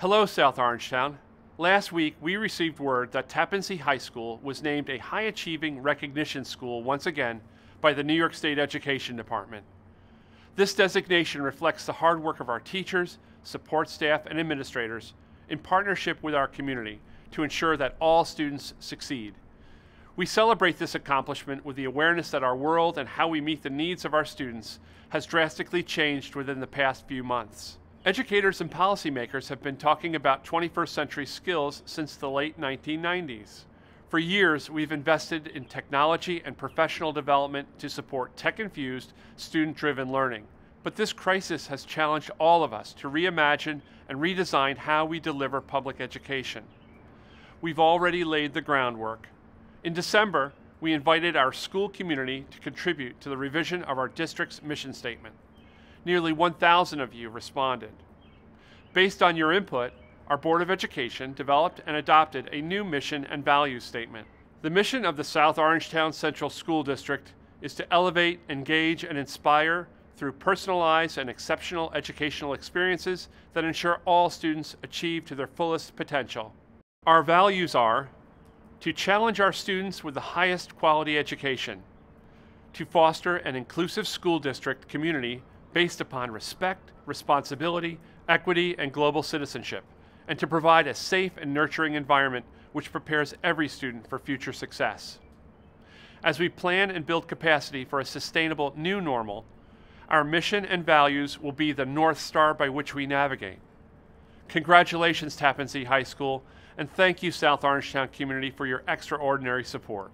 Hello, South Orangetown. Last week, we received word that Tappan Zee High School was named a high achieving recognition school once again by the New York State Education Department. This designation reflects the hard work of our teachers, support staff, and administrators in partnership with our community to ensure that all students succeed. We celebrate this accomplishment with the awareness that our world and how we meet the needs of our students has drastically changed within the past few months. Educators and policymakers have been talking about 21st century skills since the late 1990s. For years, we've invested in technology and professional development to support tech infused, student driven learning. But this crisis has challenged all of us to reimagine and redesign how we deliver public education. We've already laid the groundwork. In December, we invited our school community to contribute to the revision of our district's mission statement. Nearly 1,000 of you responded. Based on your input, our Board of Education developed and adopted a new mission and value statement. The mission of the South Orangetown Central School District is to elevate, engage, and inspire through personalized and exceptional educational experiences that ensure all students achieve to their fullest potential. Our values are to challenge our students with the highest quality education, to foster an inclusive school district community based upon respect, responsibility, equity, and global citizenship, and to provide a safe and nurturing environment which prepares every student for future success. As we plan and build capacity for a sustainable new normal, our mission and values will be the North Star by which we navigate. Congratulations, Tappan Zee High School, and thank you, South Orangetown community, for your extraordinary support.